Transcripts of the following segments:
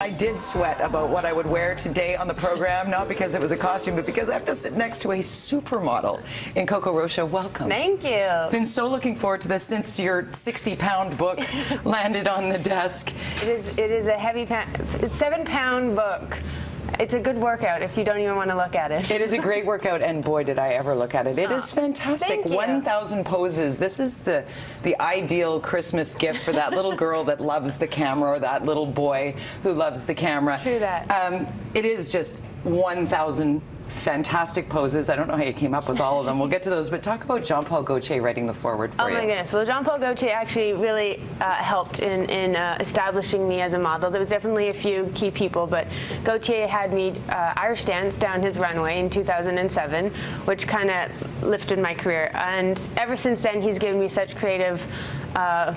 I did sweat about what I would wear today on the program, not because it was a costume, but because I have to sit next to a supermodel in Coco Rocha. Welcome. Thank you. Been so looking forward to this since your 60-pound book landed on the desk. It is. It is a heavy, seven-pound book. It's a good workout if you don't even want to look at it. It is a great workout, and boy, did I ever look at it. It oh, is fantastic. 1,000 poses. This is the the ideal Christmas gift for that little girl that loves the camera or that little boy who loves the camera. True that. Um, it is just 1,000 fantastic poses. I don't know how you came up with all of them. We'll get to those, but talk about Jean-Paul Gaultier writing the foreword for oh you. Oh my goodness. Well, Jean-Paul Gaultier actually really uh, helped in, in uh, establishing me as a model. There was definitely a few key people, but Gaultier had me uh, Irish dance down his runway in 2007, which kind of lifted my career. And ever since then, he's given me such creative uh,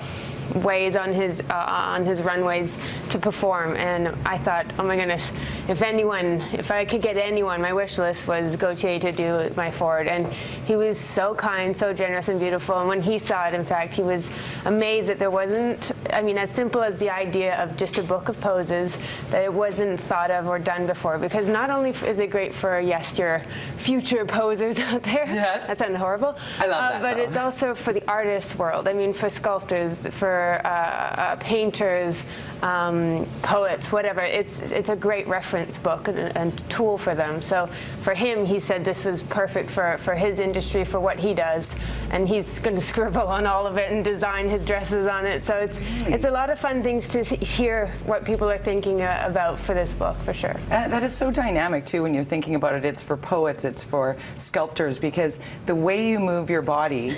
ways on his uh, on his runways to perform. And I thought, oh my goodness, if anyone, if I could get anyone, my wish list was Gaultier to do my Ford. And he was so kind, so generous and beautiful. And when he saw it, in fact, he was amazed that there wasn't, I mean, as simple as the idea of just a book of poses, that it wasn't thought of or done before. Because not only is it great for, yes, your future posers out there. Yes. That sounded horrible. I love uh, that. But though. it's also for the artist world. I mean, for sculptors, for uh, uh, painters, um, poets, whatever. It's it's a great reference book and, and, tool for them. So for him, he said this was perfect for, for his industry, for what he does, and he's going to scribble on all of it and design his dresses on it. So it's it's a lot of fun things to hear what people are thinking uh, about for this book, for sure. Uh, that is so dynamic too when you're thinking about it. It's for poets, it's for sculptors, because the way you move your body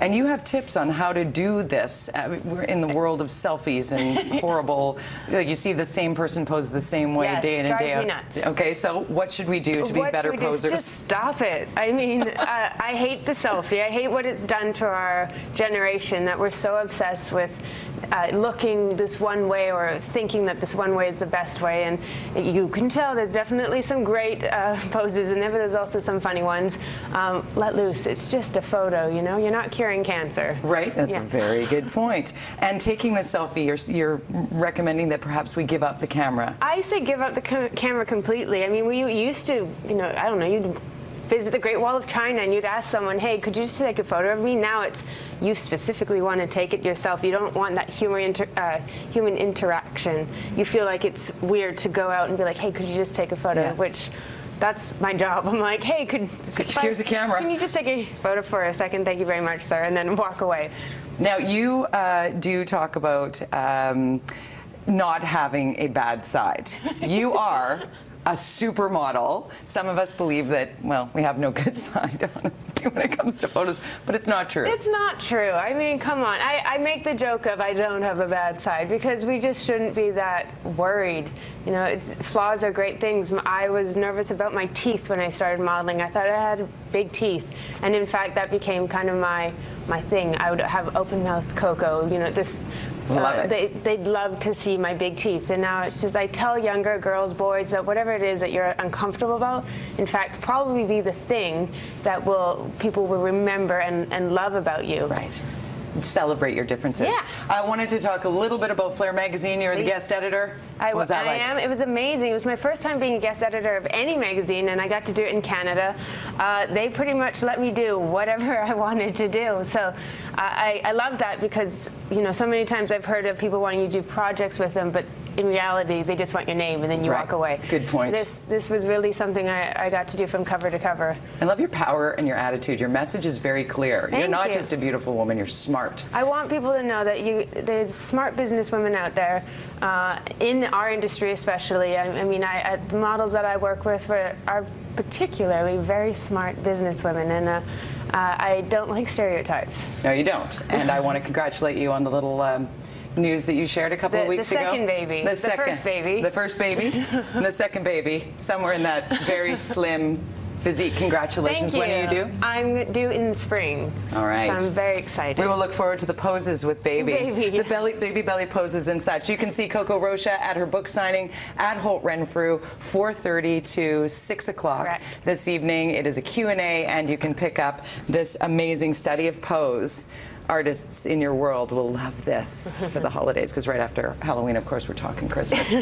and you have tips on how to do this. Uh, we're in the world of selfies and horrible. Like you see the same person pose the same way yes, day in and day out. Nuts. Okay, so what should we do to what be better posers? Just stop it. I mean, uh, I hate the selfie. I hate what it's done to our generation that we're so obsessed with uh, looking this one way or thinking that this one way is the best way. And you can tell there's definitely some great uh, poses in there, but there's also some funny ones. Um, let loose. It's just a photo, you know? You're not curing cancer. Right. That's yeah. a very good point. And taking the selfie, you're, you're, recommending that perhaps we give up the camera. I say give up the camera completely. I mean, we used to, you know, I don't know, you'd visit the Great Wall of China and you'd ask someone, hey, could you just take a photo of me? Now it's you specifically want to take it yourself. You don't want that human, inter uh, human interaction. You feel like it's weird to go out and be like, hey, could you just take a photo? Yeah. Which that's my job. I'm like, hey, could, could here's a camera. Can you just take a photo for a second? Thank you very much, sir, and then walk away. Now you uh, do talk about. Um, not having a bad side. You are a supermodel. Some of us believe that, well, we have no good side, honestly, when it comes to photos, but it's not true. It's not true. I mean, come on. I, I make the joke of I don't have a bad side because we just shouldn't be that worried. You know, it's, flaws are great things. I was nervous about my teeth when I started modeling. I thought I had big teeth. And in fact, that became kind of my my thing. I would have open mouth Coco, you know, this Love uh, it. They, they'd love to see my big teeth. And now it's just, I tell younger girls, boys, that whatever it is that you're uncomfortable about, in fact, probably be the thing that will people will remember and, and love about you. Right celebrate your differences. Yeah. I wanted to talk a little bit about Flare Magazine. You're the guest editor. I, what was that I like? am. It was amazing. It was my first time being a guest editor of any magazine, and I got to do it in Canada. Uh, they pretty much let me do whatever I wanted to do. So uh, I, I love that because, you know, so many times I've heard of people wanting you to do projects with them, but in reality, they just want your name and then you right. walk away. Good point. This this was really something I, I got to do from cover to cover. I love your power and your attitude. Your message is very clear. Thank you're not you. just a beautiful woman, you're smart. I want people to know that you there's smart business women out there, uh, in our industry especially. I, I mean, I, I, the models that I work with were, are particularly very smart business women. And uh, uh, I don't like stereotypes. No, you don't. And I want to congratulate you on the little um, news that you shared a couple the, of weeks ago. The second baby. The, the second, first baby. The first baby. and the second baby. Somewhere in that very slim physique. Congratulations. Thank you. When are you due? I'm due in spring. All right. So I'm very excited. We will look forward to the poses with baby. baby. The belly, baby belly poses and such. You can see Coco Rocha at her book signing at Holt Renfrew, 4.30 to 6 o'clock this evening. It is a Q&A and you can pick up this amazing study of pose artists in your world will love this for the holidays because right after Halloween, of course, we're talking Christmas.